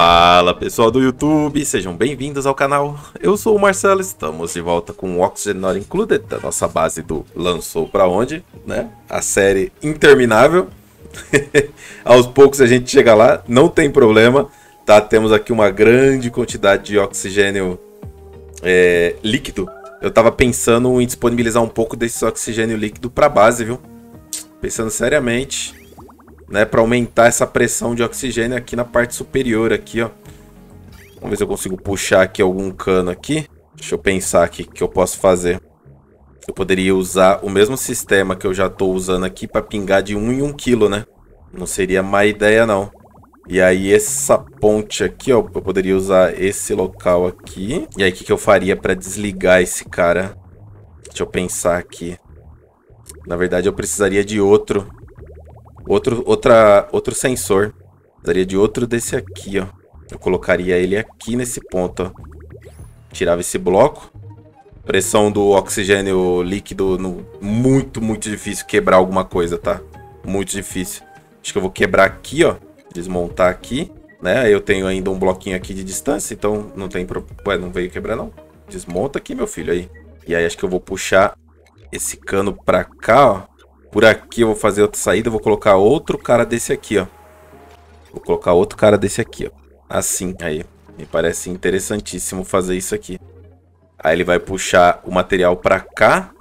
Fala pessoal do YouTube, sejam bem-vindos ao canal. Eu sou o Marcelo, estamos de volta com o Oxygen Not Included, da nossa base do Lançou Pra Onde, né? A série interminável. Aos poucos a gente chega lá, não tem problema, tá? Temos aqui uma grande quantidade de oxigênio é, líquido. Eu tava pensando em disponibilizar um pouco desse oxigênio líquido pra base, viu? Pensando seriamente né, para aumentar essa pressão de oxigênio aqui na parte superior aqui, ó. Vamos ver se eu consigo puxar aqui algum cano aqui. Deixa eu pensar aqui o que eu posso fazer. Eu poderia usar o mesmo sistema que eu já estou usando aqui para pingar de 1 em 1 quilo, né? Não seria má ideia, não. E aí essa ponte aqui, ó, eu poderia usar esse local aqui. E aí o que, que eu faria para desligar esse cara? Deixa eu pensar aqui. Na verdade eu precisaria de outro outro, outra, outro sensor. Daria de outro desse aqui, ó. Eu colocaria ele aqui nesse ponto, ó. Tirava esse bloco. Pressão do oxigênio líquido, no, muito, muito difícil quebrar alguma coisa, tá? Muito difícil. Acho que eu vou quebrar aqui, ó. Desmontar aqui, né? Eu tenho ainda um bloquinho aqui de distância, então não tem problema. Ué, não veio quebrar, não. Desmonta aqui, meu filho, aí. E aí acho que eu vou puxar esse cano pra cá, ó. Por aqui eu vou fazer outra saída, vou colocar outro cara desse aqui, ó. Vou colocar outro cara desse aqui, ó. Assim, aí. Me parece interessantíssimo fazer isso aqui. Aí ele vai puxar o material pra cá.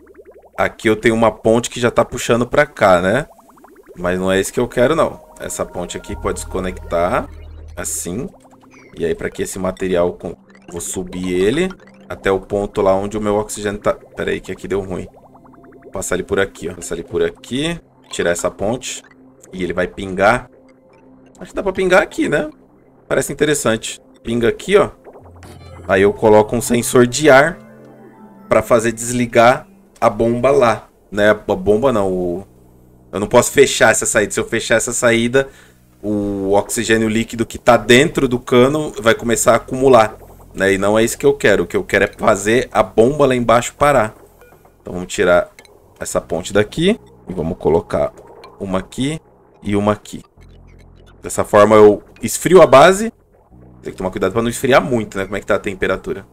Aqui eu tenho uma ponte que já tá puxando pra cá, né? Mas não é isso que eu quero, não. Essa ponte aqui pode se conectar. Assim. E aí, para que esse material... Vou subir ele até o ponto lá onde o meu oxigênio tá... Pera aí, que aqui deu ruim. Passar ele por aqui, ó. Passar ele por aqui. Tirar essa ponte. E ele vai pingar. Acho que dá pra pingar aqui, né? Parece interessante. Pinga aqui, ó. Aí eu coloco um sensor de ar para fazer desligar a bomba lá, né? A bomba não, o... eu não posso fechar essa saída. Se eu fechar essa saída, o oxigênio líquido que está dentro do cano vai começar a acumular, né? E não é isso que eu quero. O que eu quero é fazer a bomba lá embaixo parar. Então vamos tirar essa ponte daqui. E vamos colocar uma aqui e uma aqui. Dessa forma eu esfrio a base. Tem que tomar cuidado para não esfriar muito, né? Como é que tá a temperatura.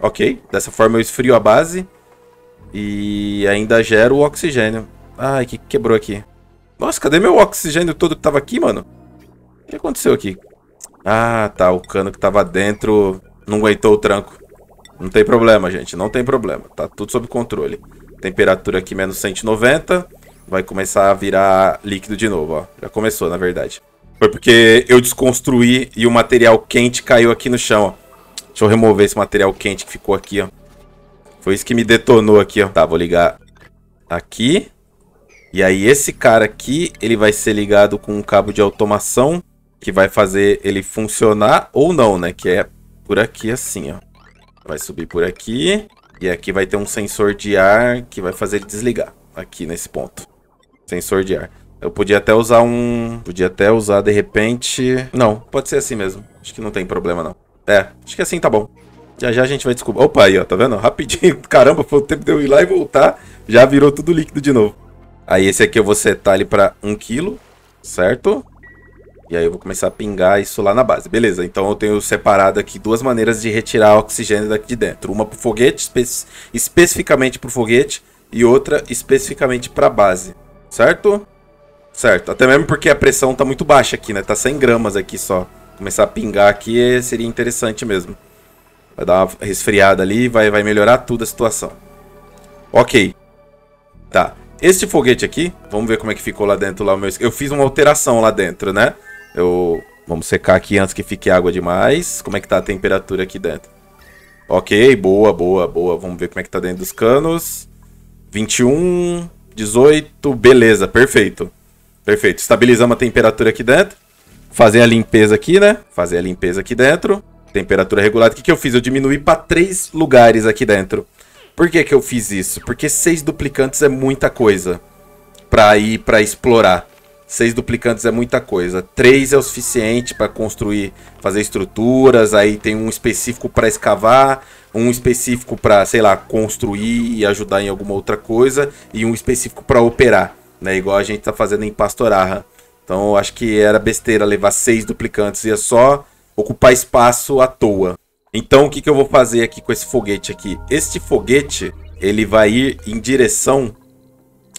Ok, dessa forma eu esfrio a base. E ainda gero o oxigênio. Ai, que quebrou aqui. Nossa, cadê meu oxigênio todo que tava aqui, mano? O que aconteceu aqui? Ah, tá. O cano que tava dentro não aguentou o tranco. Não tem problema, gente. Não tem problema. Tá tudo sob controle. Temperatura aqui menos 190. Vai começar a virar líquido de novo, ó. Já começou, na verdade. Foi porque eu desconstruí e o material quente caiu aqui no chão, ó. Deixa eu remover esse material quente que ficou aqui, ó. Foi isso que me detonou aqui, ó. Tá, vou ligar aqui. E aí esse cara aqui, ele vai ser ligado com um cabo de automação que vai fazer ele funcionar ou não, né? Que é por aqui assim, ó. Vai subir por aqui. E aqui vai ter um sensor de ar que vai fazer ele desligar. Aqui nesse ponto. Sensor de ar. Eu podia até usar um... Podia até usar, de repente... Não, pode ser assim mesmo. Acho que não tem problema, não. É, acho que assim tá bom. Já já a gente vai descobrir. Opa, aí, ó, tá vendo? Rapidinho. Caramba, foi o tempo de eu ir lá e voltar. Já virou tudo líquido de novo. Aí esse aqui eu vou setar ele pra 1 kg, certo? E aí eu vou começar a pingar isso lá na base. Beleza, então eu tenho separado aqui duas maneiras de retirar oxigênio daqui de dentro. Uma para foguete, espe especificamente para foguete, e outra especificamente para base. Certo? Certo. Até mesmo porque a pressão está muito baixa aqui, né? Tá 100 gramas aqui só. Começar a pingar aqui seria interessante mesmo. Vai dar uma resfriada ali, vai, vai melhorar tudo a situação. Ok. Tá. Este foguete aqui, vamos ver como é que ficou lá dentro. Lá, eu fiz uma alteração lá dentro, né? Eu... Vamos secar aqui antes que fique água demais. Como é que tá a temperatura aqui dentro? Ok, boa, boa, boa. Vamos ver como é que tá dentro dos canos. 21, 18, beleza, perfeito. Perfeito, estabilizamos a temperatura aqui dentro. Fazer a limpeza aqui, né? Fazer a limpeza aqui dentro. Temperatura regulada. O que, que eu fiz? Eu diminuí para três lugares aqui dentro. Por que, que eu fiz isso? Porque seis duplicantes é muita coisa para ir para explorar. Seis duplicantes é muita coisa. Três é o suficiente para construir, fazer estruturas. Aí tem um específico para escavar, um específico para, sei lá, construir e ajudar em alguma outra coisa, e um específico para operar, né? Igual a gente tá fazendo em Pastorarra. Então eu acho que era besteira levar seis duplicantes, ia só ocupar espaço à toa. Então, o que, que eu vou fazer aqui com esse foguete aqui? Este foguete, ele vai ir em direção...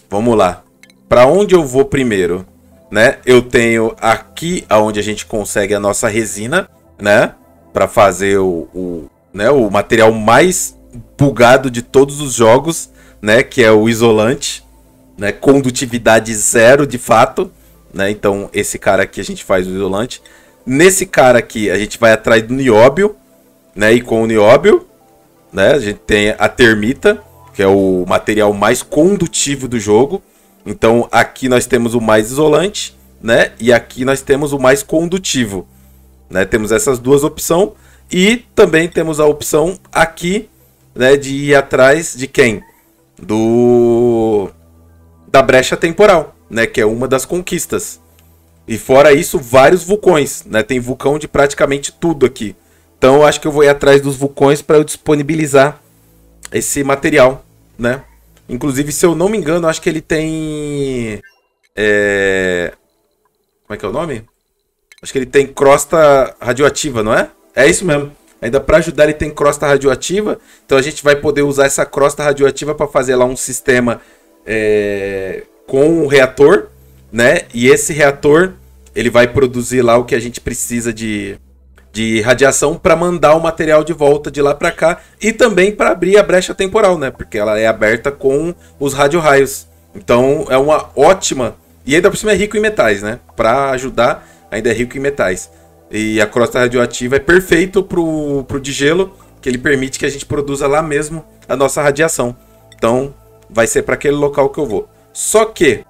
Vamos lá. Para onde eu vou primeiro? Né? Eu tenho aqui aonde a gente consegue a nossa resina, né? Para fazer o, o, né? o material mais bugado de todos os jogos, né? Que é o isolante, né? Condutividade zero de fato, né? Então esse cara aqui a gente faz o isolante. Nesse cara aqui a gente vai atrás do nióbio, né? E com o nióbio, né? A gente tem a termita, que é o material mais condutivo do jogo. Então aqui nós temos o mais isolante, né? E aqui nós temos o mais condutivo, né? Temos essas duas opções e também temos a opção aqui, né? De ir atrás de quem? Do da brecha temporal, né? Que é uma das conquistas. E fora isso, vários vulcões, né? Tem vulcão de praticamente tudo aqui. Então eu acho que eu vou ir atrás dos vulcões para eu disponibilizar esse material, né? Inclusive, se eu não me engano, acho que ele tem. É... Como é que é o nome? Acho que ele tem crosta radioativa, não é? É isso mesmo. Ainda para ajudar, ele tem crosta radioativa. Então a gente vai poder usar essa crosta radioativa para fazer lá um sistema é... com o reator, né? E esse reator ele vai produzir lá o que a gente precisa de de radiação para mandar o material de volta de lá para cá e também para abrir a brecha temporal, né? Porque ela é aberta com os radio-raios. Então é uma ótima. E ainda por cima é rico em metais, né? Para ajudar, ainda é rico em metais. E a crosta radioativa é perfeito pro, pro de gelo, que ele permite que a gente produza lá mesmo a nossa radiação. Então vai ser para aquele local que eu vou. Só que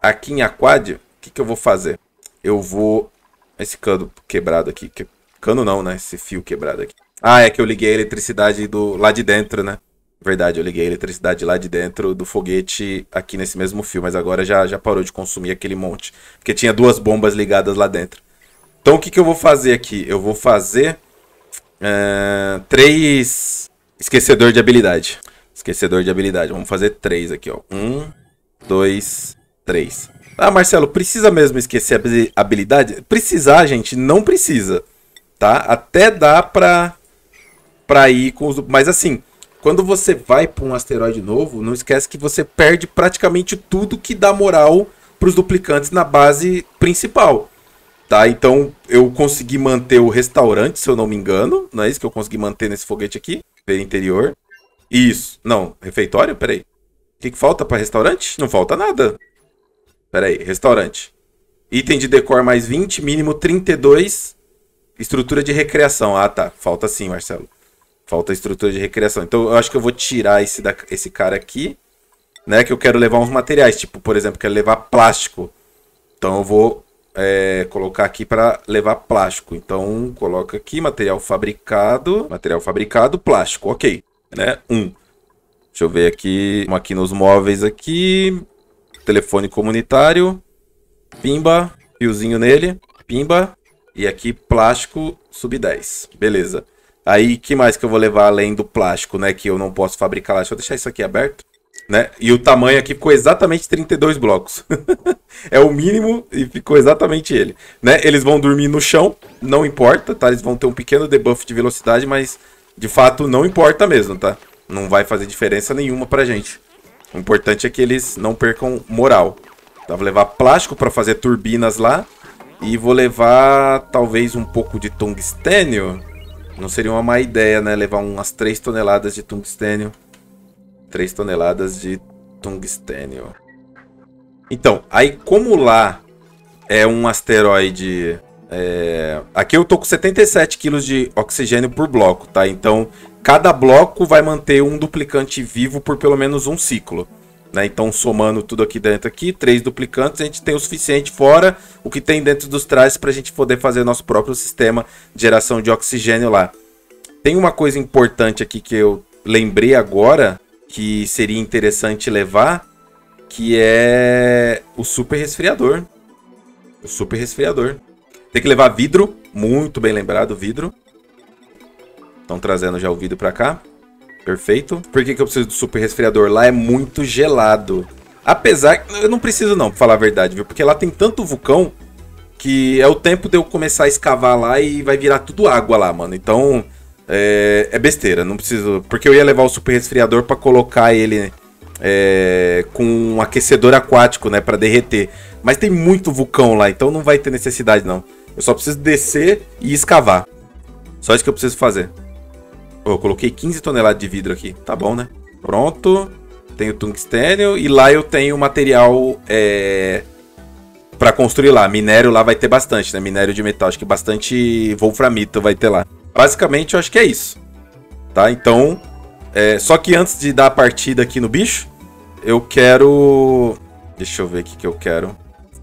aqui em Aquádio, o que, que eu vou fazer? Eu vou esse cano quebrado aqui. Que... Cano não, né? Esse fio quebrado aqui. Ah, é que eu liguei a eletricidade do lá de dentro, né? Verdade, eu liguei a eletricidade lá de dentro do foguete aqui nesse mesmo fio, mas agora já, já parou de consumir aquele monte. Porque tinha duas bombas ligadas lá dentro. Então o que, que eu vou fazer aqui? Eu vou fazer é, três esquecedor de habilidade. Esquecedor de habilidade. Vamos fazer três aqui, ó. Um, dois, três. Ah, Marcelo, precisa mesmo esquecer a habilidade? Precisar, gente, não precisa. Tá? Até dá pra, pra ir com os. Mas assim, quando você vai pra um asteroide novo, não esquece que você perde praticamente tudo que dá moral pros duplicantes na base principal. Tá? Então eu consegui manter o restaurante, se eu não me engano. Não é isso que eu consegui manter nesse foguete aqui? Interior. Isso. Não, refeitório? Peraí. O que, que falta para restaurante? Não falta nada. Pera aí, restaurante. Item de decor mais 20, mínimo 32. Estrutura de recreação. Ah, tá. Falta sim, Marcelo. Falta estrutura de recreação. Então eu acho que eu vou tirar esse, da, esse cara aqui. Né? Que eu quero levar uns materiais. Tipo, por exemplo, quero levar plástico. Então eu vou é, colocar aqui para levar plástico. Então coloca aqui material fabricado. Material fabricado, plástico. Ok. Né? Um. Deixa eu ver aqui. Aqui nos móveis aqui telefone comunitário, pimba, fiozinho nele, pimba, e aqui plástico sub 10. Beleza. Aí, que mais que eu vou levar além do plástico, né? Que eu não posso fabricar lá. Deixa eu deixar isso aqui aberto. Né? E o tamanho aqui ficou exatamente 32 blocos. é o mínimo e ficou exatamente ele. Né? Eles vão dormir no chão, não importa, tá? Eles vão ter um pequeno debuff de velocidade, mas de fato não importa mesmo, tá? Não vai fazer diferença nenhuma pra gente. O importante é que eles não percam moral. Então, vou levar plástico para fazer turbinas lá. E vou levar talvez um pouco de tungstênio. Não seria uma má ideia, né? Levar umas 3 toneladas de tungstênio. 3 toneladas de tungstênio. Então, aí como lá é um asteroide... É... Aqui eu tô com 77 kg de oxigênio por bloco, tá? Então cada bloco vai manter um duplicante vivo por pelo menos um ciclo. Né? Então, somando tudo aqui dentro aqui, três duplicantes, a gente tem o suficiente fora o que tem dentro dos trajes para a gente poder fazer nosso próprio sistema de geração de oxigênio lá. Tem uma coisa importante aqui que eu lembrei agora que seria interessante levar, que é o super resfriador. O super resfriador. Tem que levar vidro, muito bem lembrado, vidro. Estão trazendo já o vidro para cá. Perfeito. Por que, que eu preciso do super resfriador? Lá é muito gelado. Apesar... Eu não preciso não, pra falar a verdade, viu? Porque lá tem tanto vulcão que é o tempo de eu começar a escavar lá e vai virar tudo água lá, mano. Então, é, é besteira, não preciso... Porque eu ia levar o super resfriador para colocar ele é, com um aquecedor aquático, né, para derreter. Mas tem muito vulcão lá, então não vai ter necessidade, não. Eu só preciso descer e escavar. Só isso que eu preciso fazer. Oh, eu coloquei 15 toneladas de vidro aqui. Tá bom, né? Pronto. Tenho tungstênio e lá eu tenho material é, para construir lá. Minério lá vai ter bastante, né? Minério de metal. Acho que bastante wolframito vai ter lá. Basicamente, eu acho que é isso. Tá? Então, é, só que antes de dar a partida aqui no bicho, eu quero... Deixa eu ver o que, eu quero.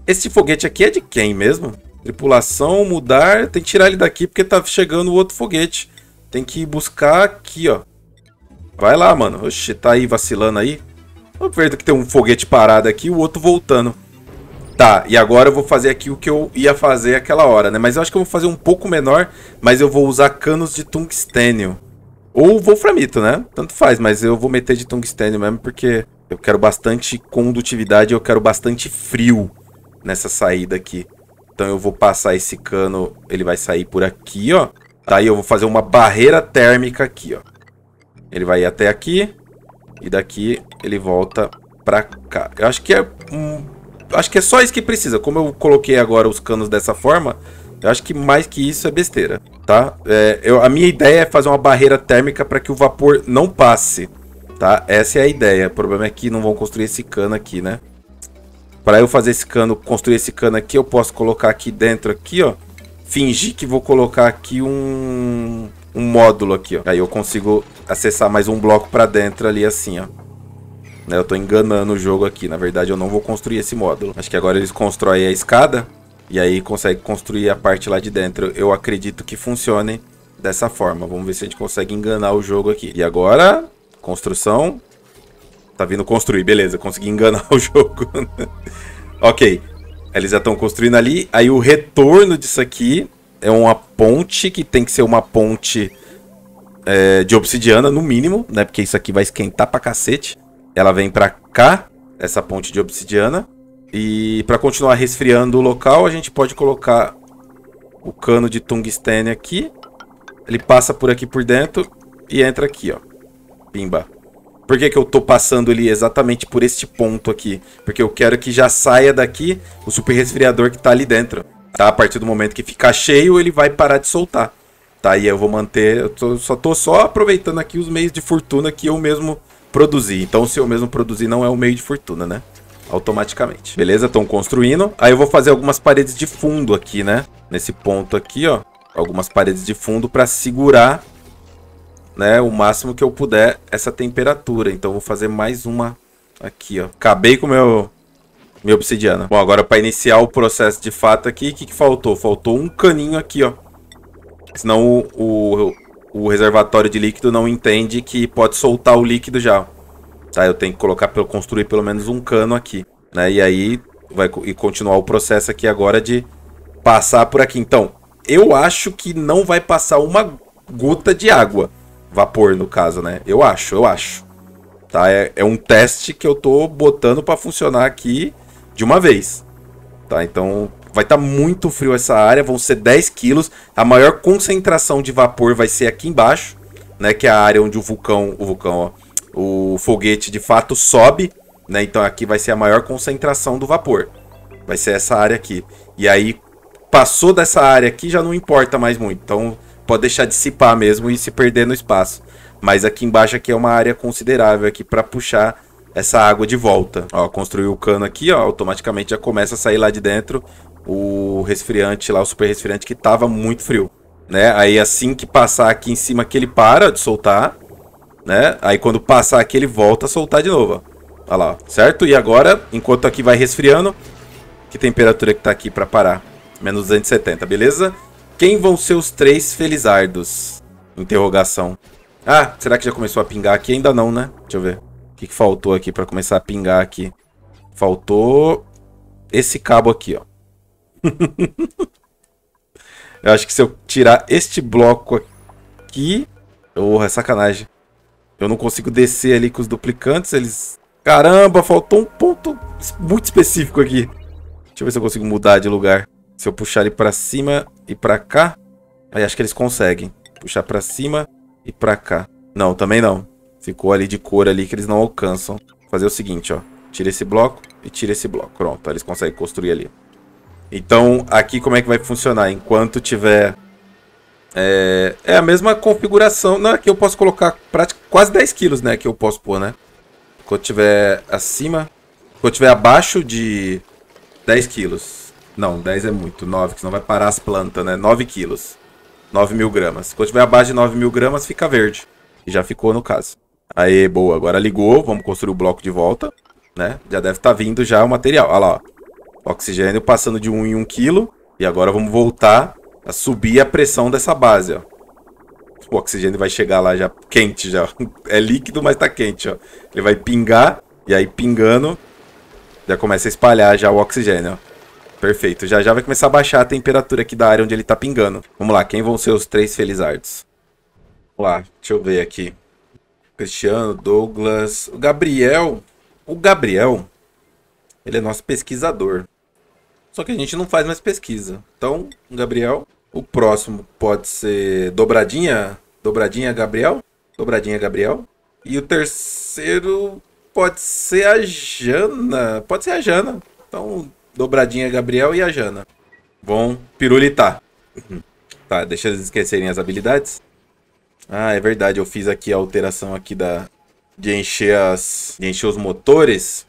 Esse foguete aqui é de quem mesmo? Tripulação, mudar. Tem que tirar ele daqui porque tá chegando o outro foguete. Tem que buscar aqui, ó. Vai lá, mano. Oxe, tá aí vacilando aí. Vamos ver que tem um foguete parado aqui e o outro voltando. Tá, e agora eu vou fazer aqui o que eu ia fazer aquela hora, né? Mas eu acho que eu vou fazer um pouco menor, mas eu vou usar canos de tungstênio. Ou wolframito, né? Tanto faz, mas eu vou meter de tungstênio mesmo, porque eu quero bastante condutividade, eu quero bastante frio nessa saída aqui. Então eu vou passar esse cano, ele vai sair por aqui, ó. Daí eu vou fazer uma barreira térmica aqui, ó. Ele vai ir até aqui. E daqui ele volta pra cá. Eu acho que é... Hum, acho que é só isso que precisa. Como eu coloquei agora os canos dessa forma, eu acho que mais que isso é besteira, tá? É, eu, a minha ideia é fazer uma barreira térmica para que o vapor não passe, tá? Essa é a ideia. O problema é que não vão construir esse cano aqui, né? Para eu fazer esse cano, construir esse cano aqui, eu posso colocar aqui dentro, aqui, ó. Fingir que vou colocar aqui um, um módulo aqui, ó. Aí eu consigo acessar mais um bloco para dentro ali, assim, ó. Né, eu tô enganando o jogo aqui. Na verdade, eu não vou construir esse módulo. Acho que agora eles constroem a escada. E aí consegue construir a parte lá de dentro. Eu acredito que funcione dessa forma. Vamos ver se a gente consegue enganar o jogo aqui. E agora, construção. Tá vindo construir, beleza, consegui enganar o jogo. ok, eles já estão construindo ali. Aí o retorno disso aqui é uma ponte, que tem que ser uma ponte é, de obsidiana, no mínimo, né? Porque isso aqui vai esquentar pra cacete. Ela vem pra cá, essa ponte de obsidiana. E para continuar resfriando o local, a gente pode colocar o cano de tungstênio aqui. Ele passa por aqui por dentro e entra aqui, ó. Pimba. Por que, que eu tô passando ele exatamente por este ponto aqui? Porque eu quero que já saia daqui o super resfriador que tá ali dentro. Tá? A partir do momento que ficar cheio, ele vai parar de soltar. Tá? E eu vou manter... Eu tô, só tô só aproveitando aqui os meios de fortuna que eu mesmo produzi. Então, se eu mesmo produzir, não é o meio de fortuna, né? Automaticamente. Beleza? Estão construindo. Aí eu vou fazer algumas paredes de fundo aqui, né? Nesse ponto aqui, ó. Algumas paredes de fundo para segurar né, o máximo que eu puder essa temperatura. Então vou fazer mais uma aqui, ó. Acabei com meu minha obsidiana. Bom, agora para iniciar o processo de fato aqui, o que, que faltou? Faltou um caninho aqui, ó. Senão o, o, o, reservatório de líquido não entende que pode soltar o líquido já. Tá, eu tenho que colocar, construir pelo menos um cano aqui, né? E aí vai e continuar o processo aqui agora de passar por aqui. Então, eu acho que não vai passar uma gota de água. Vapor, no caso, né? Eu acho, eu acho. Tá? É, é um teste que eu tô botando para funcionar aqui de uma vez. Tá? Então, vai estar tá muito frio essa área, vão ser 10 quilos. A maior concentração de vapor vai ser aqui embaixo, né? Que é a área onde o vulcão, o vulcão, ó, o foguete de fato sobe, né? Então aqui vai ser a maior concentração do vapor. Vai ser essa área aqui. E aí, passou dessa área aqui, já não importa mais muito. Então, pode deixar dissipar mesmo e se perder no espaço. Mas aqui embaixo aqui é uma área considerável aqui para puxar essa água de volta. Ó, construiu o cano aqui, ó, automaticamente já começa a sair lá de dentro o resfriante lá, o super resfriante que tava muito frio, né? Aí assim que passar aqui em cima que ele para de soltar, né? Aí quando passar aqui ele volta a soltar de novo. Olha lá, certo? E agora, enquanto aqui vai resfriando, que temperatura que tá aqui para parar? Menos 270, beleza? Quem vão ser os três felizardos? Interrogação. Ah, será que já começou a pingar aqui? Ainda não, né? Deixa eu ver. O que, que faltou aqui para começar a pingar aqui? Faltou esse cabo aqui, ó. eu acho que se eu tirar este bloco aqui... Porra, é sacanagem. Eu não consigo descer ali com os duplicantes, eles... Caramba, faltou um ponto muito específico aqui. Deixa eu ver se eu consigo mudar de lugar. Se eu puxar ele pra cima e pra cá, aí acho que eles conseguem. Puxar pra cima e pra cá. Não, também não. Ficou ali de cor ali que eles não alcançam. Vou fazer o seguinte, ó. Tira esse bloco e tira esse bloco. Pronto, eles conseguem construir ali. Então, aqui como é que vai funcionar? Enquanto tiver... É, é a mesma configuração. Não, aqui eu posso colocar praticamente quase 10 quilos, né? Que eu posso pôr, né? Quando tiver acima... Quando tiver abaixo de 10 quilos. Não, 10 é muito. 9, que senão vai parar as plantas, né? 9 quilos. 9 mil gramas. Quando tiver abaixo de 9 mil gramas, fica verde. E já ficou no caso. Aí, boa. Agora ligou. Vamos construir o bloco de volta. Né? Já deve estar tá vindo já o material. Olha lá, ó. Oxigênio passando de 1 em 1 quilo. E agora vamos voltar a subir a pressão dessa base, ó. O oxigênio vai chegar lá já quente já. É líquido, mas tá quente, ó. Ele vai pingar. E aí, pingando, já começa a espalhar já o oxigênio, ó. Perfeito. Já já vai começar a baixar a temperatura aqui da área onde ele tá pingando. Vamos lá, quem vão ser os três felizardos? Vamos lá, deixa eu ver aqui. Cristiano, Douglas, o Gabriel. O Gabriel, ele é nosso pesquisador. Só que a gente não faz mais pesquisa. Então, Gabriel, o próximo pode ser Dobradinha, Dobradinha Gabriel, Dobradinha Gabriel. E o terceiro pode ser a Jana, pode ser a Jana. Então, Dobradinha Gabriel e a Jana. Vão pirulitar. Tá, deixa eles esquecerem as habilidades. Ah, é verdade, eu fiz aqui a alteração aqui da de encher as de encher os motores,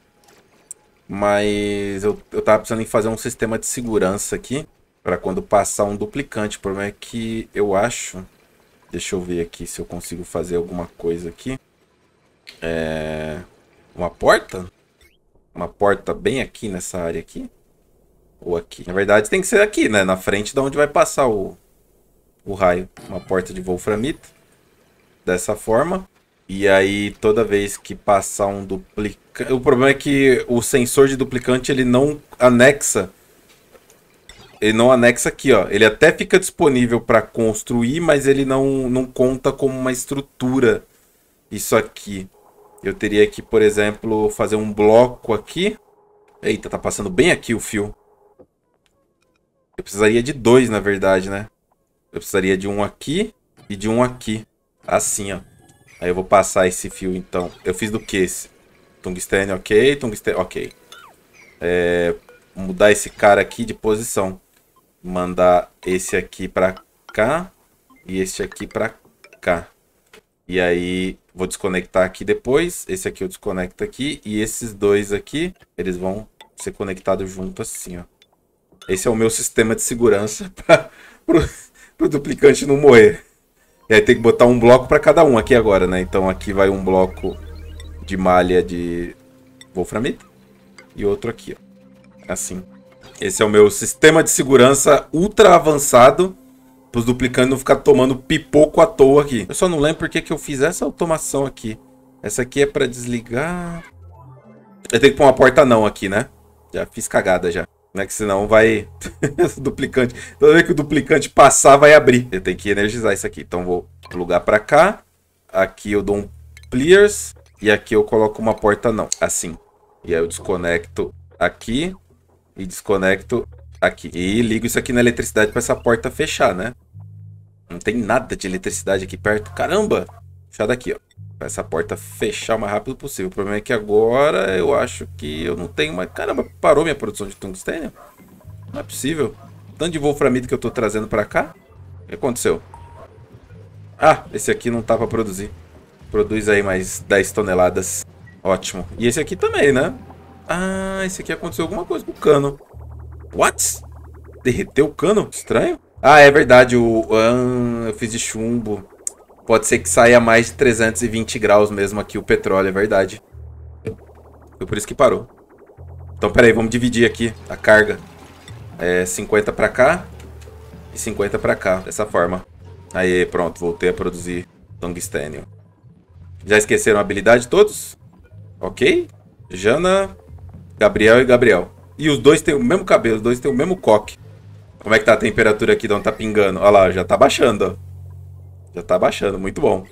mas eu, eu tava pensando em fazer um sistema de segurança aqui para quando passar um duplicante. O problema é que eu acho, deixa eu ver aqui se eu consigo fazer alguma coisa aqui. É uma porta? Uma porta bem aqui nessa área aqui? Ou aqui? Na verdade tem que ser aqui, né? Na frente de onde vai passar o, o raio. Uma porta de wolframita dessa forma. E aí, toda vez que passar um duplicante... O problema é que o sensor de duplicante, ele não anexa... Ele não anexa aqui, ó. Ele até fica disponível para construir, mas ele não, não conta como uma estrutura. Isso aqui. Eu teria que, por exemplo, fazer um bloco aqui. Eita, tá passando bem aqui o fio. Eu precisaria de dois, na verdade, né? Eu precisaria de um aqui e de um aqui. Assim, ó. Aí eu vou passar esse fio, então. Eu fiz do que esse? Tungstênio, ok. Tungstênio, ok. É, mudar esse cara aqui de posição. Mandar esse aqui pra cá. E esse aqui pra cá. E aí, vou desconectar aqui depois. Esse aqui eu desconecto aqui. E esses dois aqui, eles vão ser conectados junto assim, ó. Esse é o meu sistema de segurança para o duplicante não morrer. E aí tem que botar um bloco para cada um aqui agora, né? Então aqui vai um bloco de malha de wolframita e outro aqui, ó. Assim. Esse é o meu sistema de segurança ultra avançado para os duplicantes não ficar tomando pipoco à toa aqui. Eu só não lembro porque que eu fiz essa automação aqui. Essa aqui é para desligar... Eu tenho que pôr uma porta não aqui, né? Já fiz cagada já. Né? Que senão vai. duplicante. Toda vez que o duplicante passar, vai abrir. Eu tenho que energizar isso aqui. Então vou plugar para cá. Aqui eu dou um clears. E aqui eu coloco uma porta não. Assim. E aí eu desconecto aqui. E desconecto aqui. E ligo isso aqui na eletricidade para essa porta fechar, né? Não tem nada de eletricidade aqui perto. Caramba! Fechar daqui, ó. Pra essa porta fechar o mais rápido possível. O problema é que agora eu acho que eu não tenho mais... Caramba, parou minha produção de tungstênio? Não é possível. Tanto de wolframito que eu tô trazendo pra cá. O que aconteceu? Ah, esse aqui não tá pra produzir. Produz aí mais 10 toneladas. Ótimo. E esse aqui também, né? Ah, esse aqui aconteceu alguma coisa com o cano. What? Derreteu o cano? Estranho. Ah, é verdade. O, ah, eu fiz de chumbo. Pode ser que saia mais de 320 graus mesmo aqui o petróleo, é verdade. Foi por isso que parou. Então, peraí, vamos dividir aqui a carga. É 50 pra cá e 50 pra cá, dessa forma. Aí, pronto, voltei a produzir tungstênio. Já esqueceram a habilidade todos? Ok. Jana, Gabriel e Gabriel. E os dois têm o mesmo cabelo, os dois têm o mesmo coque. Como é que tá a temperatura aqui de onde tá pingando? Olha lá, já tá baixando. Já tá baixando, muito bom.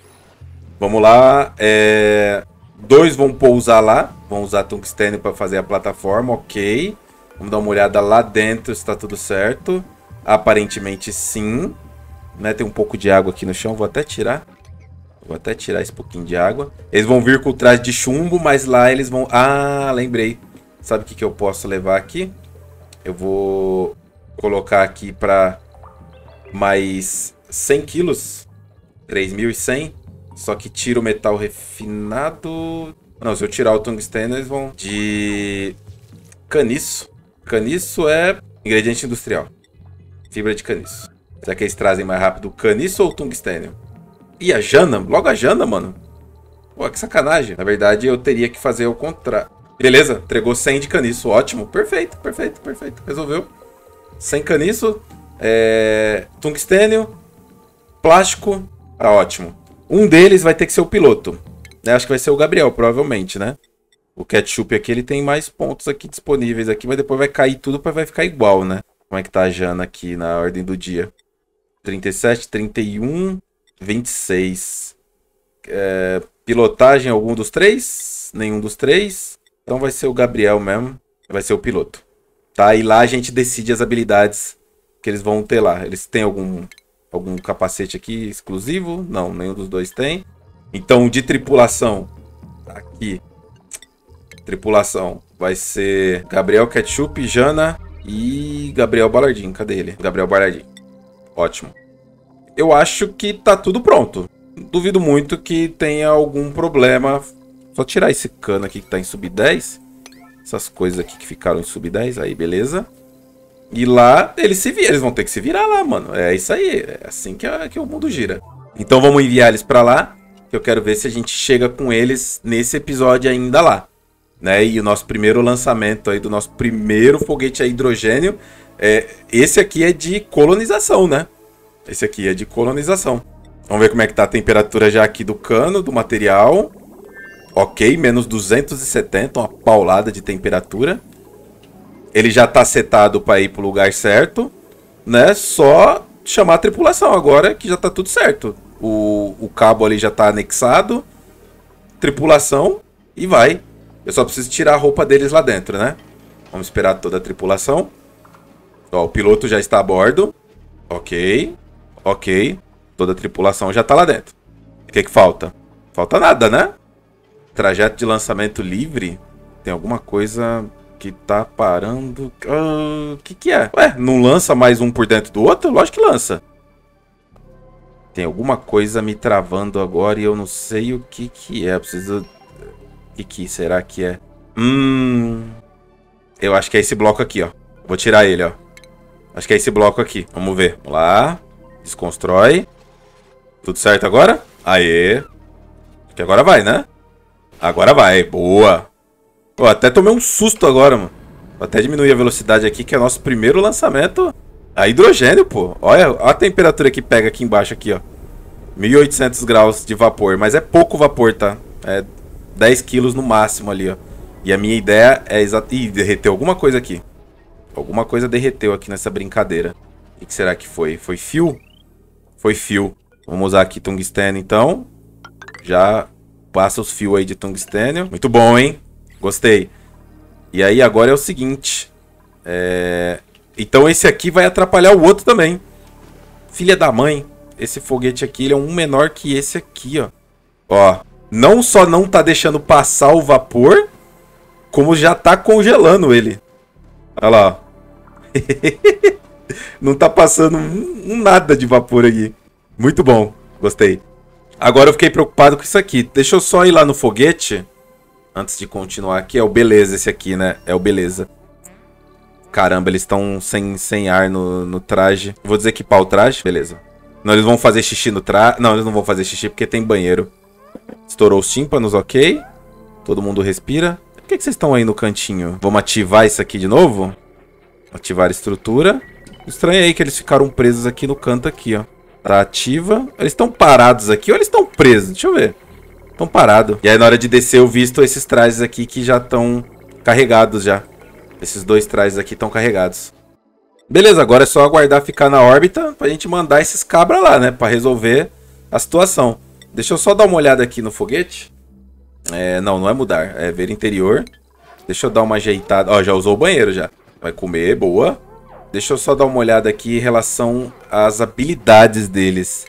Vamos lá. É... Dois vão pousar lá. Vão usar tungstênio para fazer a plataforma, ok. Vamos dar uma olhada lá dentro se tá tudo certo. Aparentemente sim. Né, tem um pouco de água aqui no chão, vou até tirar. Vou até tirar esse pouquinho de água. Eles vão vir com o traje de chumbo, mas lá eles vão... Ah, lembrei. Sabe o que, que eu posso levar aqui? Eu vou colocar aqui para mais 100 quilos. 3.100. Só que tira o metal refinado... Não, se eu tirar o tungstênio, eles vão de caniço. Caniço é ingrediente industrial. Fibra de caniço. Será que eles trazem mais rápido caniço ou tungstênio? E a Jana? Logo a Jana, mano. Pô, que sacanagem. Na verdade, eu teria que fazer o contrário. Beleza, entregou 100 de caniço. Ótimo. Perfeito, perfeito, perfeito. Resolveu. 100 caniço. É... Tungstênio. Plástico. Tá ótimo. Um deles vai ter que ser o piloto. Né? Acho que vai ser o Gabriel, provavelmente, né? O ketchup aqui, ele tem mais pontos aqui disponíveis aqui, mas depois vai cair tudo para vai ficar igual, né? Como é que tá a Jana aqui na ordem do dia? 37, 31, 26. É, pilotagem algum dos três? Nenhum dos três. Então vai ser o Gabriel mesmo. Vai ser o piloto. Tá? E lá a gente decide as habilidades que eles vão ter lá. Eles têm algum, algum capacete aqui exclusivo? Não, nenhum dos dois tem. Então, de tripulação, aqui, tripulação, vai ser Gabriel Ketchup, Jana e Gabriel Balardim. Cadê ele? Gabriel Balardim. Ótimo. Eu acho que tá tudo pronto. Duvido muito que tenha algum problema. Só tirar esse cano aqui que tá em sub 10. Essas coisas aqui que ficaram em sub 10. Aí, beleza. E lá, eles se viram. Eles vão ter que se virar lá, mano. É isso aí. É assim que, é, que o mundo gira. Então vamos enviar eles pra lá que eu quero ver se a gente chega com eles nesse episódio ainda lá. Né? E o nosso primeiro lançamento aí do nosso primeiro foguete a hidrogênio, é, esse aqui é de colonização, né? Esse aqui é de colonização. Vamos ver como é que tá a temperatura já aqui do cano, do material. Ok, menos 270, uma paulada de temperatura. Ele já tá setado para ir pro lugar certo, né? Só chamar a tripulação agora que já tá tudo certo. O, o cabo ali já tá anexado. Tripulação. E vai. Eu só preciso tirar a roupa deles lá dentro, né? Vamos esperar toda a tripulação. Ó, o piloto já está a bordo. Ok. Ok. Toda a tripulação já tá lá dentro. O que que falta? Falta nada, né? Trajeto de lançamento livre. Tem alguma coisa que tá parando. O uh, que que é? Ué, não lança mais um por dentro do outro? Lógico que lança. Tem alguma coisa me travando agora e eu não sei o que que é. Eu preciso... O que que será que é? Hum... Eu acho que é esse bloco aqui, ó. Vou tirar ele, ó. Acho que é esse bloco aqui. Vamos ver. Vamos lá. Desconstrói. Tudo certo agora? Aê. Acho que agora vai, né? Agora vai. Boa. Pô, até tomei um susto agora, mano. Vou até diminuir a velocidade aqui, que é nosso primeiro lançamento a hidrogênio, pô. Olha, olha a temperatura que pega aqui embaixo, aqui, ó. 1800 graus de vapor. Mas é pouco vapor, tá? É 10 quilos no máximo ali, ó. E a minha ideia é exatamente... Ih, derreteu alguma coisa aqui. Alguma coisa derreteu aqui nessa brincadeira. O que será que foi? Foi fio? Foi fio. Vamos usar aqui tungstênio, então. Já passa os fios aí de tungstênio. Muito bom, hein? Gostei. E aí, agora é o seguinte. É... Então esse aqui vai atrapalhar o outro também. Filha da mãe. Esse foguete aqui ele é um menor que esse aqui, ó. Ó, não só não tá deixando passar o vapor, como já tá congelando ele. Olha lá, ó. não tá passando um, um nada de vapor aqui. Muito bom, gostei. Agora eu fiquei preocupado com isso aqui. Deixa eu só ir lá no foguete. Antes de continuar aqui. É o beleza esse aqui, né? É o beleza. Caramba, eles estão sem, sem ar no, no traje. Vou desequipar o traje, beleza. Não, eles vão fazer xixi no traje. Não, eles não vão fazer xixi porque tem banheiro. Estourou os tímpanos, ok. Todo mundo respira. Por que, que vocês estão aí no cantinho? Vamos ativar isso aqui de novo? Ativar a estrutura. Estranho aí que eles ficaram presos aqui no canto aqui, ó. Tá ativa. Eles estão parados aqui ou eles estão presos? Deixa eu ver. Estão parados. E aí na hora de descer eu visto esses trajes aqui que já estão carregados já. Esses dois trajes aqui estão carregados. Beleza, agora é só aguardar ficar na órbita pra gente mandar esses cabra lá, né? Pra resolver a situação. Deixa eu só dar uma olhada aqui no foguete. É, não, não é mudar. É ver interior. Deixa eu dar uma ajeitada. Ó, já usou o banheiro já. Vai comer, boa. Deixa eu só dar uma olhada aqui em relação às habilidades deles.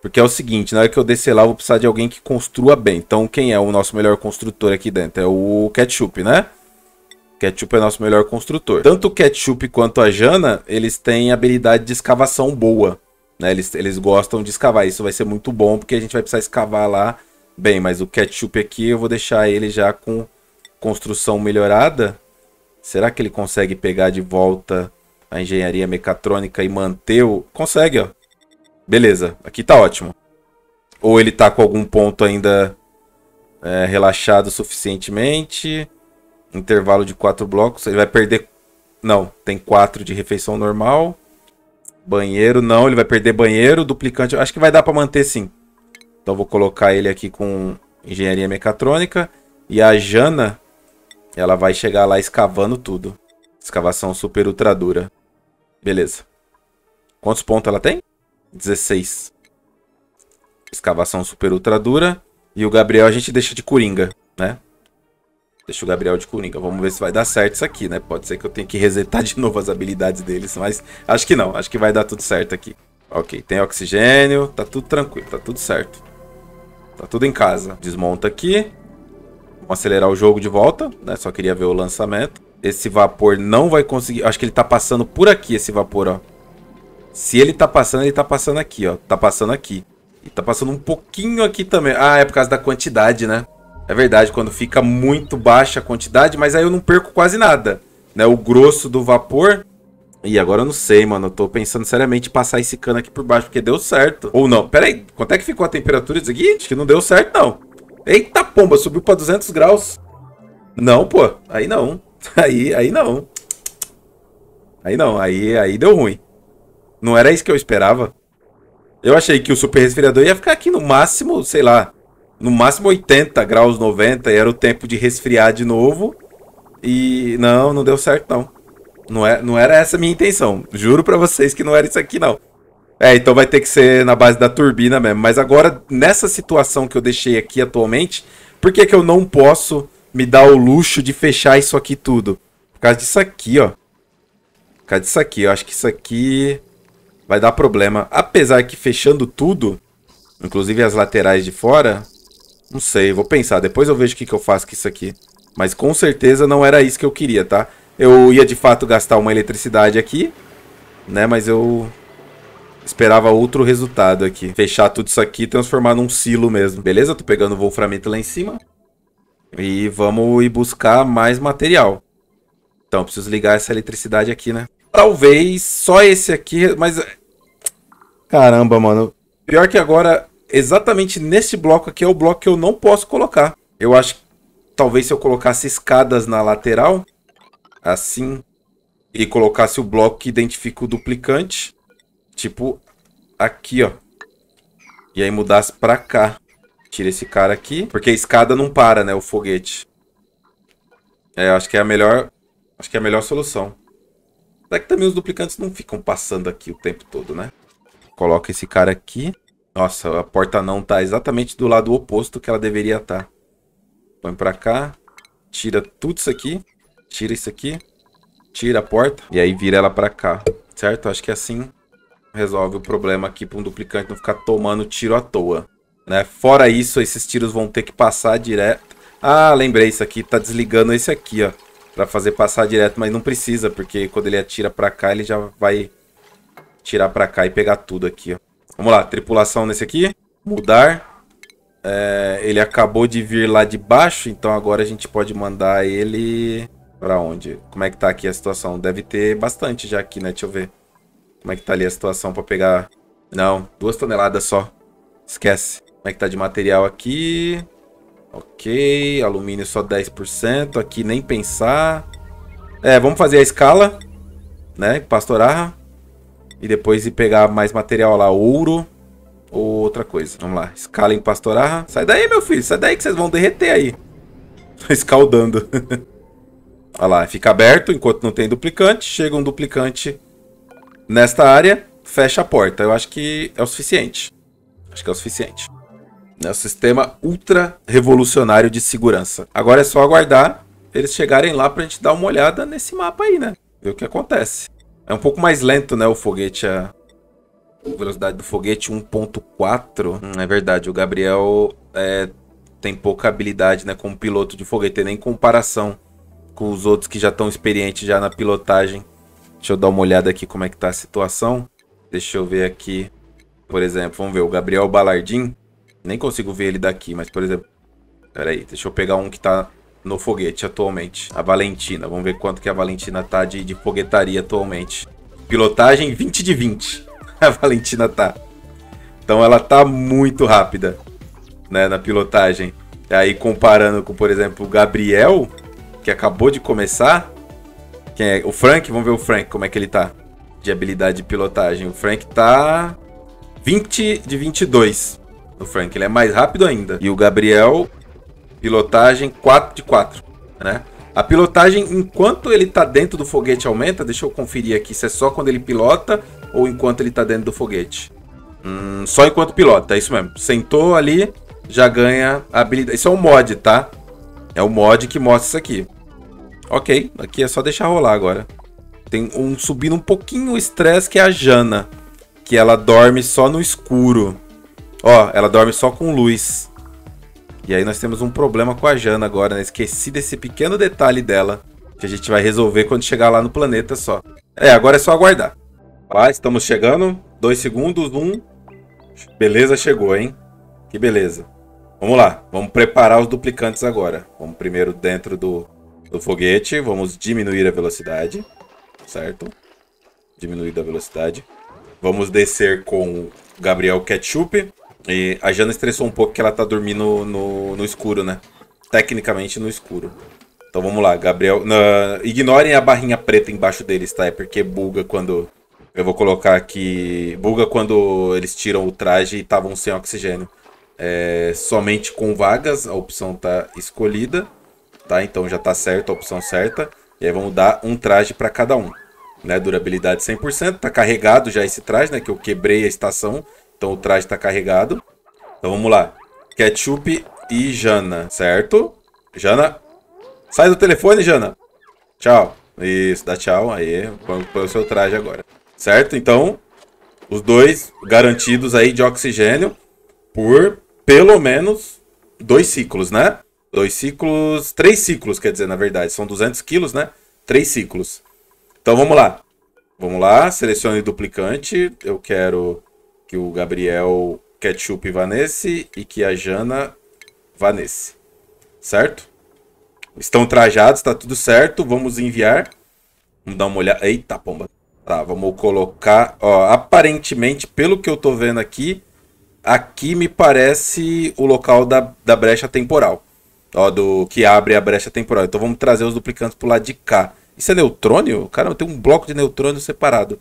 Porque é o seguinte, na hora que eu descer lá, eu vou precisar de alguém que construa bem. Então, quem é o nosso melhor construtor aqui dentro? É o Ketchup, né? Ketchup é nosso melhor construtor. Tanto o Ketchup quanto a Jana, eles têm habilidade de escavação boa. Né? Eles, eles gostam de escavar. Isso vai ser muito bom, porque a gente vai precisar escavar lá bem. Mas o Ketchup aqui, eu vou deixar ele já com construção melhorada. Será que ele consegue pegar de volta a engenharia mecatrônica e manter o... Consegue, ó. Beleza, aqui tá ótimo. Ou ele tá com algum ponto ainda é, relaxado suficientemente. Intervalo de quatro blocos. Ele vai perder. Não, tem quatro de refeição normal. Banheiro, não, ele vai perder banheiro. Duplicante, acho que vai dar para manter sim. Então vou colocar ele aqui com engenharia mecatrônica. E a Jana, ela vai chegar lá escavando tudo. Escavação super ultra dura. Beleza. Quantos pontos ela tem? 16. Escavação super ultra dura. E o Gabriel a gente deixa de coringa, né? Deixa o Gabriel de coringa. Vamos ver se vai dar certo isso aqui, né? Pode ser que eu tenha que resetar de novo as habilidades deles, mas acho que não. Acho que vai dar tudo certo aqui. Ok, tem oxigênio. Tá tudo tranquilo, tá tudo certo. Tá tudo em casa. Desmonta aqui. Vamos acelerar o jogo de volta, né? Só queria ver o lançamento. Esse vapor não vai conseguir... Acho que ele tá passando por aqui, esse vapor, ó. Se ele tá passando, ele tá passando aqui, ó. Tá passando aqui. E tá passando um pouquinho aqui também. Ah, é por causa da quantidade, né? É verdade, quando fica muito baixa a quantidade, mas aí eu não perco quase nada. Né? O grosso do vapor... E agora eu não sei, mano. Eu tô pensando seriamente em passar esse cano aqui por baixo, porque deu certo. Ou não. Pera aí, quanto é que ficou a temperatura disso aqui? Acho que não deu certo, não. Eita pomba, subiu pra 200 graus. Não, pô. Aí não. Aí, aí não. Aí não, aí, aí deu ruim. Não era isso que eu esperava. Eu achei que o super resfriador ia ficar aqui no máximo, sei lá, no máximo 80 graus 90, e era o tempo de resfriar de novo. E não, não deu certo não. Não, é, não era essa a minha intenção. Juro pra vocês que não era isso aqui não. É, então vai ter que ser na base da turbina mesmo. Mas agora, nessa situação que eu deixei aqui atualmente, por que, que eu não posso me dar o luxo de fechar isso aqui tudo? Por causa disso aqui, ó. Por causa disso aqui. Eu acho que isso aqui vai dar problema. Apesar que fechando tudo, inclusive as laterais de fora, não sei, vou pensar. Depois eu vejo o que, que eu faço com isso aqui. Mas com certeza não era isso que eu queria, tá? Eu ia de fato gastar uma eletricidade aqui, né? Mas eu esperava outro resultado aqui. Fechar tudo isso aqui e transformar num silo mesmo. Beleza? Tô pegando o wolframito lá em cima. E vamos ir buscar mais material. Então, preciso ligar essa eletricidade aqui, né? Talvez só esse aqui, mas Caramba, mano. Pior que agora, exatamente nesse bloco aqui é o bloco que eu não posso colocar. Eu acho que talvez se eu colocasse escadas na lateral, assim, e colocasse o bloco que identifica o duplicante, tipo aqui, ó. E aí mudasse pra cá. Tira esse cara aqui, porque a escada não para, né, o foguete. É, acho que é a melhor, acho que é a melhor solução. Será que também os duplicantes não ficam passando aqui o tempo todo, né? Coloca esse cara aqui. Nossa, a porta não tá exatamente do lado oposto que ela deveria estar. Tá. Põe pra cá. Tira tudo isso aqui. Tira isso aqui. Tira a porta. E aí vira ela pra cá. Certo? Acho que assim resolve o problema aqui para um duplicante não ficar tomando tiro à toa. Né? Fora isso, esses tiros vão ter que passar direto. Ah, lembrei, isso aqui tá desligando esse aqui, ó. Pra fazer passar direto, mas não precisa, porque quando ele atira pra cá, ele já vai tirar pra cá e pegar tudo aqui, ó. Vamos lá, tripulação nesse aqui. Mudar. É, ele acabou de vir lá de baixo, então agora a gente pode mandar ele... Pra onde? Como é que tá aqui a situação? Deve ter bastante já aqui, né? Deixa eu ver. Como é que tá ali a situação pra pegar... Não, duas toneladas só. Esquece. Como é que tá de material aqui? Ok, alumínio só 10%. Aqui nem pensar. É, vamos fazer a escala, né? Pastorar. E depois ir pegar mais material lá, ouro ou outra coisa. Vamos lá, escala em pastorarra. Sai daí, meu filho, sai daí que vocês vão derreter aí. Escaldando. Olha lá, fica aberto enquanto não tem duplicante. Chega um duplicante nesta área, fecha a porta. Eu acho que é o suficiente. Acho que é o suficiente. É o sistema ultra revolucionário de segurança. Agora é só aguardar eles chegarem lá pra gente dar uma olhada nesse mapa aí, né? ver o que acontece. É um pouco mais lento, né, o foguete, a velocidade do foguete 1.4. Hum, é verdade, o Gabriel é, tem pouca habilidade, né, como piloto de foguete, nem comparação com os outros que já estão experientes já na pilotagem. Deixa eu dar uma olhada aqui como é que tá a situação. Deixa eu ver aqui, por exemplo, vamos ver o Gabriel Balardim. Nem consigo ver ele daqui, mas por exemplo, pera aí, deixa eu pegar um que tá no foguete atualmente. A Valentina, vamos ver quanto que a Valentina tá de, de foguetaria atualmente. Pilotagem 20 de 20. A Valentina tá. Então ela tá muito rápida, né, na pilotagem. E aí comparando com, por exemplo, o Gabriel, que acabou de começar, quem é? O Frank, vamos ver o Frank, como é que ele tá de habilidade de pilotagem. O Frank tá 20 de 22. O Frank, ele é mais rápido ainda. E o Gabriel, pilotagem 4 de 4, né? A pilotagem, enquanto ele tá dentro do foguete, aumenta. Deixa eu conferir aqui se é só quando ele pilota ou enquanto ele tá dentro do foguete. Hum, só enquanto pilota, é isso mesmo. Sentou ali, já ganha habilidade. Isso é um mod, tá? É o mod que mostra isso aqui. Ok, aqui é só deixar rolar agora. Tem um subindo um pouquinho o estresse que é a Jana. Que ela dorme só no escuro. Ó, ela dorme só com luz. E aí nós temos um problema com a Jana agora, né? Esqueci desse pequeno detalhe dela. Que a gente vai resolver quando chegar lá no planeta só. É, agora é só aguardar. Ah, estamos chegando. Dois segundos, um. Beleza, chegou, hein? Que beleza. Vamos lá, vamos preparar os duplicantes agora. Vamos primeiro dentro do, do foguete, vamos diminuir a velocidade, certo? Diminuir a velocidade. Vamos descer com Gabriel Ketchup. E a Jana estressou um pouco que ela tá dormindo no, no escuro, né? Tecnicamente no escuro. Então vamos lá, Gabriel. Na, ignorem a barrinha preta embaixo deles, tá? É porque buga quando. Eu vou colocar aqui. Buga quando eles tiram o traje e estavam sem oxigênio. É, somente com vagas, a opção tá escolhida tá? Então já tá certo a opção certa. E aí vamos dar um traje para cada um. Né? Durabilidade 100%, tá carregado já esse traje, né? Que eu quebrei a estação, então o traje tá carregado. Então vamos lá. Ketchup e Jana, certo? Jana, sai do telefone, Jana. Tchau. Isso, dá tchau. Aí, põe o seu traje agora. Certo? Então, os dois garantidos aí de oxigênio por pelo menos dois ciclos, né? Dois ciclos. Três ciclos, quer dizer, na verdade. São 200 quilos, né? Três ciclos. Então vamos lá. Vamos lá, selecione duplicante. Eu quero que o Gabriel Ketchup vá nesse e que a Jana vá nesse. Certo? Estão trajados, tá tudo certo. Vamos enviar. Vamos dar uma olhada. Eita, pomba. Tá, vamos colocar. Ó, aparentemente, pelo que eu tô vendo aqui, aqui me parece o local da, da brecha temporal. Ó, do que abre a brecha temporal. Então vamos trazer os duplicantes pro lado de cá. Isso é neutrônio? Caramba, tem um bloco de neutrônio separado.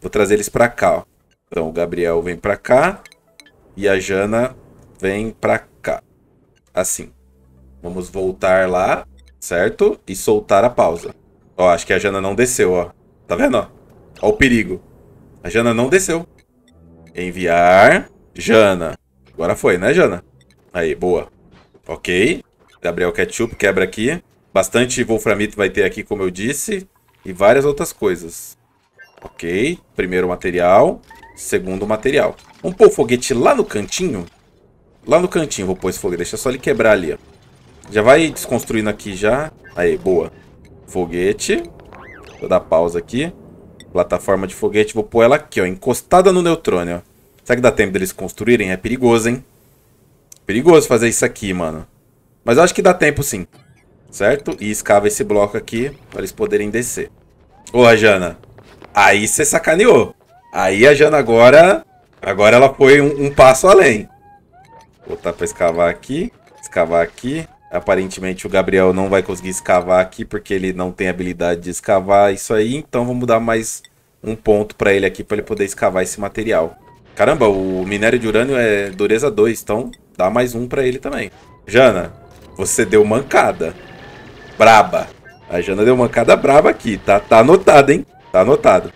Vou trazer eles para cá, ó. Então o Gabriel vem para cá e a Jana vem para cá. Assim. Vamos voltar lá, certo? E soltar a pausa. Ó, acho que a Jana não desceu, ó. Tá vendo, ó? Ó o perigo. A Jana não desceu. Enviar. Jana. Agora foi, né, Jana? Aí, boa. Ok. Gabriel Ketchup quebra aqui. Bastante wolframito vai ter aqui, como eu disse. E várias outras coisas. Ok. Primeiro material. Segundo material. Vamos pôr o foguete lá no cantinho. Lá no cantinho vou pôr esse foguete. Deixa só ele quebrar ali, ó. Já vai desconstruindo aqui já. Aí, boa. Foguete. Vou dar pausa aqui. Plataforma de foguete. Vou pôr ela aqui, ó. Encostada no neutrônio, ó. Será que dá tempo deles construírem? É perigoso, hein? Perigoso fazer isso aqui, mano. Mas eu acho que dá tempo sim. Certo? E escava esse bloco aqui para eles poderem descer. Ô, Jana. Aí você sacaneou. Aí a Jana agora... Agora ela foi um, um passo além. Vou botar para escavar aqui. Escavar aqui. Aparentemente o Gabriel não vai conseguir escavar aqui porque ele não tem habilidade de escavar isso aí. Então vamos dar mais um ponto para ele aqui para ele poder escavar esse material. Caramba, o minério de urânio é dureza 2, então dá mais um para ele também. Jana, você deu mancada. Braba. A Jana deu mancada braba aqui. Tá, tá anotado, hein? Tá anotado.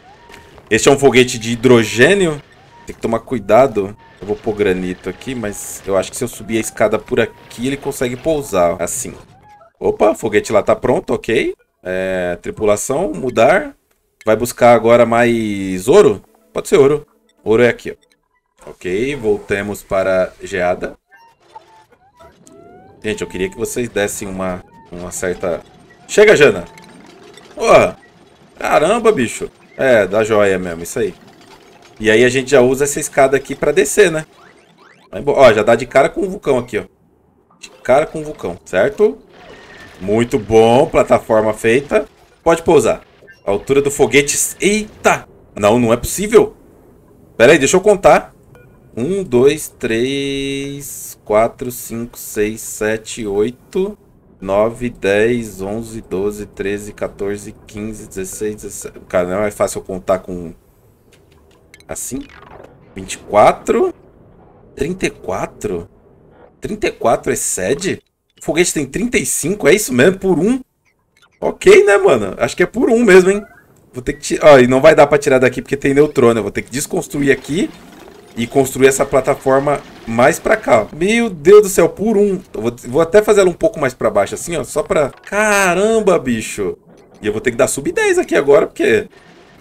Este é um foguete de hidrogênio. Tem que tomar cuidado. Eu vou pôr granito aqui, mas eu acho que se eu subir a escada por aqui, ele consegue pousar. Assim. Opa, foguete lá tá pronto, ok. É, tripulação, mudar. Vai buscar agora mais ouro? Pode ser ouro. Ouro é aqui, ó. Ok, voltemos para geada. Gente, eu queria que vocês dessem uma, uma certa... Chega, Jana! Porra! Caramba, bicho! É, dá joia mesmo, isso aí. E aí a gente já usa essa escada aqui pra descer, né? Ó, já dá de cara com o vulcão aqui, ó. De cara com o vulcão, certo? Muito bom, plataforma feita. Pode pousar. A altura do foguete... Eita! Não, não é possível. Pera aí, deixa eu contar. 1, 2, 3, 4, 5, 6, 7, 8, 9, 10, 11, 12, 13, 14, 15, 16, 17... Cara, não é fácil eu contar com... Assim? 24... 34? 34 excede? O foguete tem 35, é isso mesmo? Por um? Ok, né, mano? Acho que é por um mesmo, hein? Vou ter que tirar... Ó, e não vai dar pra tirar daqui porque tem neutrônio. Eu vou ter que desconstruir aqui e construir essa plataforma mais pra cá. Meu Deus do céu, por um. Vou, até fazer ela um pouco mais pra baixo, assim, ó. Só pra... Caramba, bicho. E eu vou ter que dar sub 10 aqui agora, porque...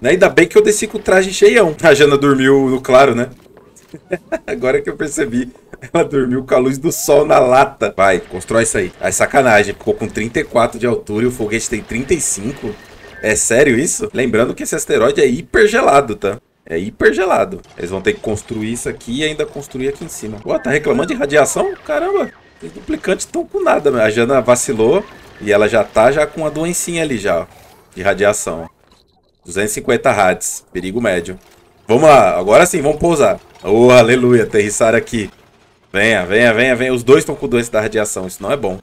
Né? Ainda bem que eu desci com o traje cheião. A Jana dormiu no claro, né? Agora que eu percebi. Ela dormiu com a luz do sol na lata. Vai, constrói isso aí. É sacanagem. Ficou com 34 de altura e o foguete tem 35. É sério isso? Lembrando que esse asteroide é hiper gelado, tá? É hiper gelado. Eles vão ter que construir isso aqui e ainda construir aqui em cima. Pô, tá reclamando de radiação? Caramba, os duplicantes estão com nada. A Jana vacilou e ela já tá já com uma doencinha ali já, ó, de radiação. 250 rads, perigo médio. Vamos lá, agora sim, vamos pousar. Oh, aleluia, aterrissar aqui. Venha, venha, venha, venha. Os dois estão com doença da radiação, isso não é bom.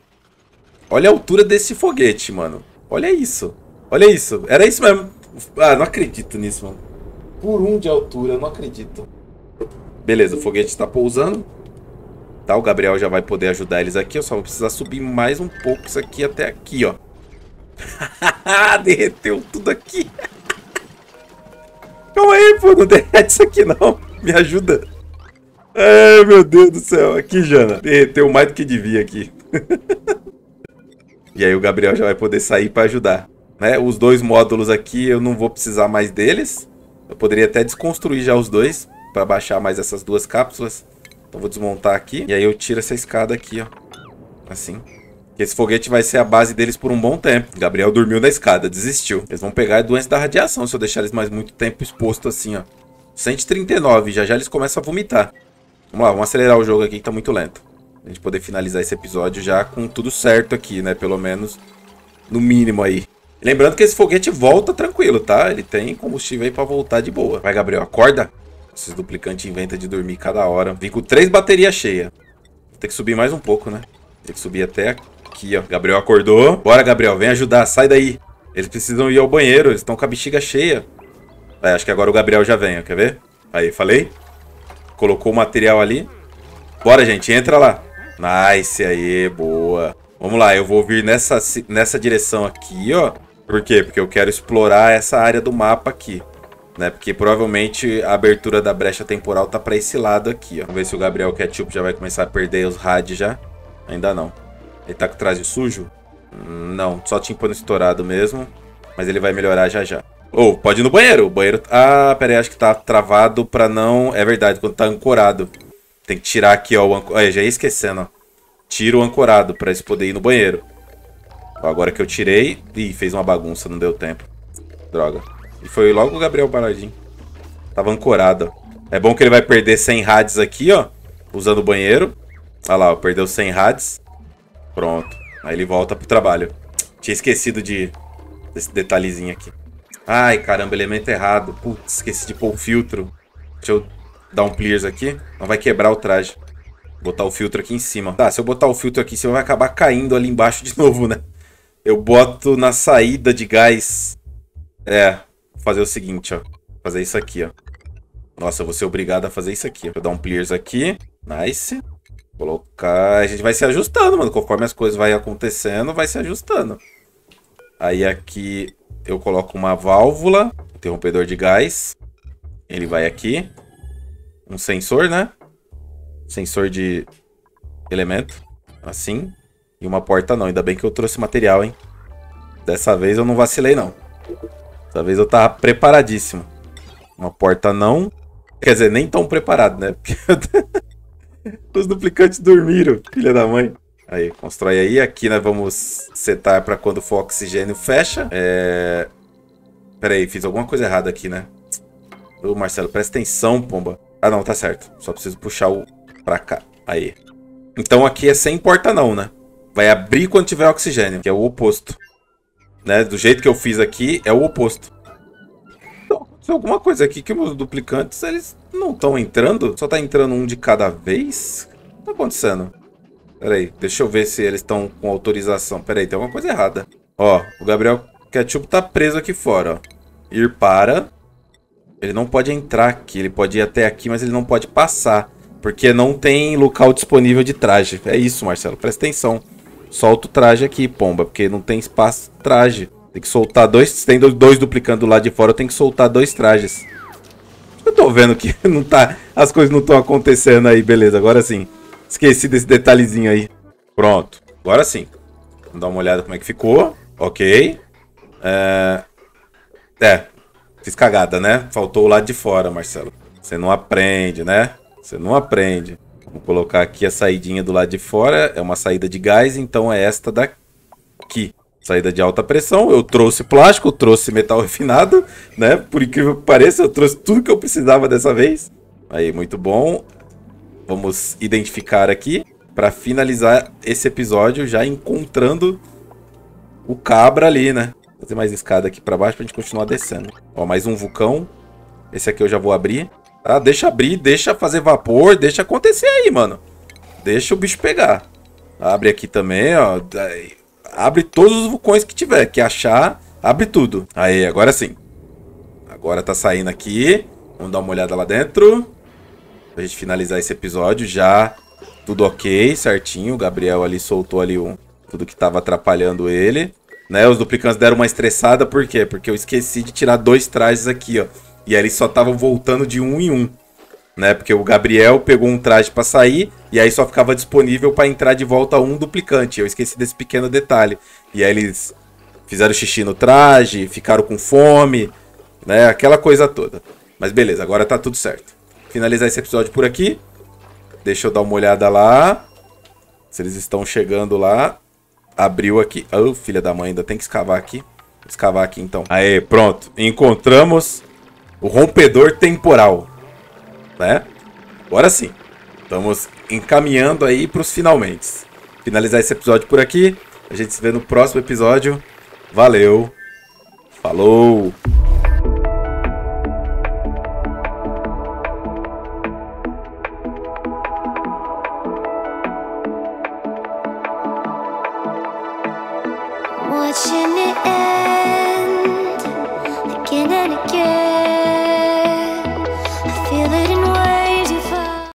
Olha a altura desse foguete, mano. Olha isso. Olha isso. Era isso mesmo. Ah, não acredito nisso, mano. Por um de altura, eu não acredito. Beleza, o foguete está pousando. Tá, o Gabriel já vai poder ajudar eles aqui. Eu só vou precisar subir mais um pouco isso aqui até aqui, ó. Derreteu tudo aqui. Calma aí, pô. Não derrete isso aqui, não. Me ajuda. Ai, meu Deus do céu. Aqui, Jana. Derreteu mais do que devia aqui. e aí o Gabriel já vai poder sair para ajudar. Né? Os dois módulos aqui eu não vou precisar mais deles. Eu poderia até desconstruir já os dois para baixar mais essas duas cápsulas. Então vou desmontar aqui. E aí eu tiro essa escada aqui, ó. Assim. Esse foguete vai ser a base deles por um bom tempo. Gabriel dormiu na escada, desistiu. Eles vão pegar a doença da radiação se eu deixar eles mais muito tempo exposto assim, ó. 139, já já eles começam a vomitar. Vamos lá, vamos acelerar o jogo aqui que tá muito lento. A gente poder finalizar esse episódio já com tudo certo aqui, né? Pelo menos no mínimo aí. Lembrando que esse foguete volta tranquilo, tá? Ele tem combustível aí pra voltar de boa. Vai, Gabriel, acorda. Esses duplicantes inventam de dormir cada hora. Vim com três baterias cheias. Vou ter que subir mais um pouco, né? Tem que subir até aqui, ó. Gabriel acordou. Bora, Gabriel, vem ajudar. Sai daí. Eles precisam ir ao banheiro. Eles estão com a bexiga cheia. É, acho que agora o Gabriel já vem, ó. Quer ver? Aí, falei. Colocou o material ali. Bora, gente. Entra lá. Nice aí. Boa. Vamos lá. Eu vou vir nessa, nessa direção aqui, ó. Por quê? Porque eu quero explorar essa área do mapa aqui. Né? Porque provavelmente a abertura da brecha temporal tá pra esse lado aqui, ó. Vamos ver se o Gabriel Ketchup já vai começar a perder os rádios já. Ainda não. Ele tá com o traje sujo? Não, só timpano estourado mesmo. Mas ele vai melhorar já já. Ou, oh, pode ir no banheiro. O banheiro... Ah, pera aí, acho que tá travado pra não... É verdade, quando tá ancorado. Tem que tirar aqui, ó, o ancorado. Olha, já ia esquecendo, ó. Tira o ancorado pra eles poderem ir no banheiro. Agora que eu tirei... Ih, fez uma bagunça, não deu tempo. Droga. E foi logo o Gabriel Baradinho. Tava ancorado. É bom que ele vai perder 100 rádios aqui, ó. Usando o banheiro. Olha lá, ó, perdeu 100 rádios. Pronto. Aí ele volta pro trabalho. Tinha esquecido de desse detalhezinho aqui. Ai, caramba, elemento errado. Putz, esqueci de pôr o filtro. Deixa eu dar um clears aqui. Não vai quebrar o traje. Botar o filtro aqui em cima. Tá, se eu botar o filtro aqui, você vai acabar caindo ali embaixo de novo, né? Eu boto na saída de gás. É, vou fazer o seguinte, ó. Fazer isso aqui, ó. Nossa, eu vou ser obrigado a fazer isso aqui. Vou dar um clears aqui. Nice. Colocar... A gente vai se ajustando, mano. Conforme as coisas vai acontecendo, vai se ajustando. Aí aqui eu coloco uma válvula, interrompedor de gás. Ele vai aqui. Um sensor, né? Sensor de elemento. Assim. E uma porta não. Ainda bem que eu trouxe material, hein? Dessa vez eu não vacilei, não. Dessa vez eu tava preparadíssimo. Uma porta não. Quer dizer, nem tão preparado, né? Os duplicantes dormiram, filha da mãe. Aí, constrói aí. Aqui nós vamos setar para quando for oxigênio fecha. É... Pera aí, fiz alguma coisa errada aqui, né? Ô, Marcelo, presta atenção, pomba. Ah, não, tá certo. Só preciso puxar o pra cá. Aí. Então aqui é sem porta não, né? Vai abrir quando tiver oxigênio, que é o oposto. Né? Do jeito que eu fiz aqui, é o oposto. Então, tem alguma coisa aqui que os duplicantes, eles não estão entrando? Só tá entrando um de cada vez? O que tá acontecendo? Pera aí, deixa eu ver se eles estão com autorização. Pera aí, tem alguma coisa errada. Ó, o Gabriel Ketchup tá preso aqui fora, ó. Ir para... Ele não pode entrar aqui, ele pode ir até aqui, mas ele não pode passar. Porque não tem local disponível de traje. É isso, Marcelo, presta atenção. Solta o traje aqui, pomba, porque não tem espaço traje. Tem que soltar dois. Tem dois duplicando do lado de fora, eu tenho que soltar dois trajes. Eu tô vendo que não tá. As coisas não estão acontecendo aí, beleza. Agora sim. Esqueci desse detalhezinho aí. Pronto. Agora sim. Vamos dar uma olhada como é que ficou. Ok. É. É. Fiz cagada, né? Faltou o lado de fora, Marcelo. Você não aprende, né? Você não aprende. Vou colocar aqui a saidinha do lado de fora. É uma saída de gás, então é esta daqui. Saída de alta pressão. Eu trouxe plástico, trouxe metal refinado, né? Por incrível que pareça, eu trouxe tudo que eu precisava dessa vez. Aí, muito bom. Vamos identificar aqui para finalizar esse episódio já encontrando o cabra ali, né? Fazer mais escada aqui para baixo pra gente continuar descendo. Ó, mais um vulcão. Esse aqui eu já vou abrir. Ah, deixa abrir, deixa fazer vapor, deixa acontecer aí, mano. Deixa o bicho pegar. Abre aqui também, ó. Abre todos os vulcões que tiver, que achar, abre tudo. Aí, agora sim. Agora tá saindo aqui. Vamos dar uma olhada lá dentro. Pra gente finalizar esse episódio já. Tudo ok, certinho. O Gabriel ali soltou ali um, tudo que tava atrapalhando ele. Né, os duplicantes deram uma estressada, por quê? Porque eu esqueci de tirar dois trajes aqui, ó. E aí eles só estavam voltando de um em um. Né? Porque o Gabriel pegou um traje para sair e aí só ficava disponível para entrar de volta um duplicante. Eu esqueci desse pequeno detalhe. E aí eles fizeram xixi no traje, ficaram com fome, né? Aquela coisa toda. Mas beleza, agora tá tudo certo. Finalizar esse episódio por aqui. Deixa eu dar uma olhada lá. Se eles estão chegando lá. Abriu aqui. Oh, filha da mãe, ainda tem que escavar aqui. Escavar aqui então. Aê, pronto. Encontramos o rompedor temporal. Né? Agora sim. Estamos encaminhando aí para os finalmente. Finalizar esse episódio por aqui. A gente se vê no próximo episódio. Valeu. Falou.